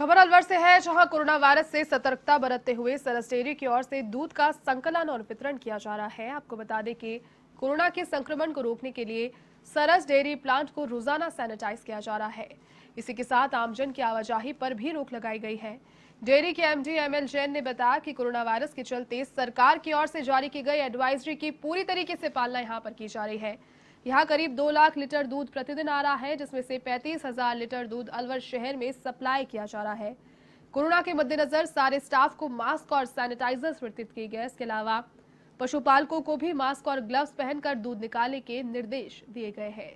खबर अलवर से है, जहाँ कोरोना वायरस से सतर्कता बरतते हुए सरस डेयरी की ओर से दूध का संकलन और वितरण किया जा रहा है। आपको बता दें कि कोरोना के संक्रमण को रोकने के लिए सरस डेयरी प्लांट को रोज़ाना सैनिटाइज किया जा रहा है। इसी के साथ आमजन की आवाजाही पर भी रोक लगाई गई है। डेयरी के एमडी एमएल जैन ने बताया कि कोरोना वायरस के चलते सरकार की ओर से जारी की गई एडवाइजरी की पूरी तरीके से पालना यहाँ पर की जा रही है। यहाँ करीब दो लाख लीटर दूध प्रतिदिन आ रहा है, जिसमें से पैंतीस हज़ार लीटर दूध अलवर शहर में सप्लाई किया जा रहा है। कोरोना के मद्देनजर सारे स्टाफ को मास्क और सैनिटाइजर वितरित किए गए। इसके अलावा पशुपालकों को भी मास्क और ग्लव्स पहनकर दूध निकालने के निर्देश दिए गए हैं।